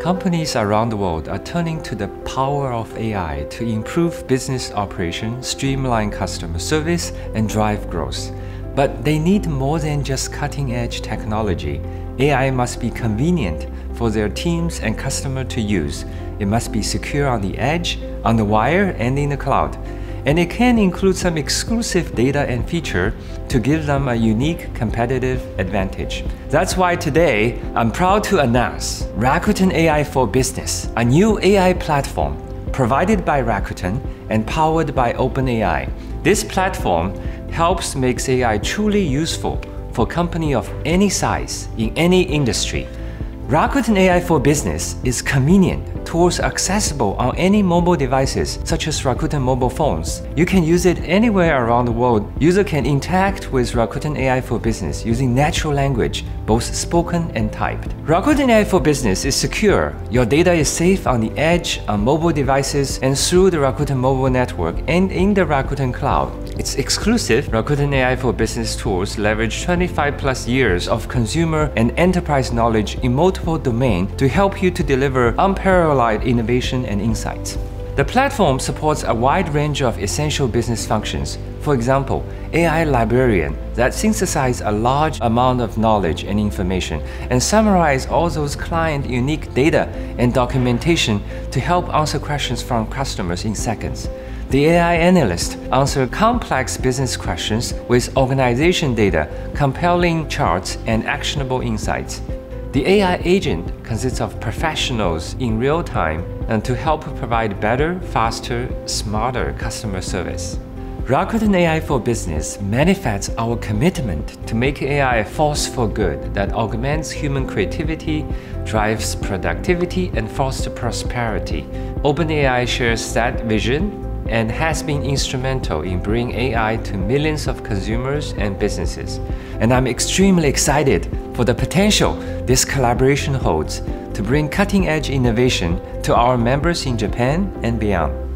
Companies around the world are turning to the power of AI to improve business operation, streamline customer service, and drive growth. But they need more than just cutting edge technology. AI must be convenient for their teams and customer to use. It must be secure on the edge, on the wire, and in the cloud and it can include some exclusive data and feature to give them a unique competitive advantage. That's why today I'm proud to announce Rakuten AI for Business, a new AI platform provided by Rakuten and powered by OpenAI. This platform helps make AI truly useful for company of any size in any industry. Rakuten AI for Business is convenient tools accessible on any mobile devices, such as Rakuten mobile phones. You can use it anywhere around the world. User can interact with Rakuten AI for Business using natural language, both spoken and typed. Rakuten AI for Business is secure. Your data is safe on the edge, on mobile devices, and through the Rakuten mobile network and in the Rakuten cloud. Its exclusive Rakuten AI for Business tools leverage 25 plus years of consumer and enterprise knowledge in multiple domains to help you to deliver unparalleled innovation and insights. The platform supports a wide range of essential business functions. For example, AI librarian that synthesize a large amount of knowledge and information and summarize all those client unique data and documentation to help answer questions from customers in seconds. The AI analyst answer complex business questions with organization data, compelling charts, and actionable insights. The AI agent consists of professionals in real time and to help provide better, faster, smarter customer service. Rakuten AI for Business manifests our commitment to make AI a force for good that augments human creativity, drives productivity, and fosters prosperity. OpenAI shares that vision and has been instrumental in bringing AI to millions of consumers and businesses. And I'm extremely excited for the potential this collaboration holds to bring cutting-edge innovation to our members in Japan and beyond.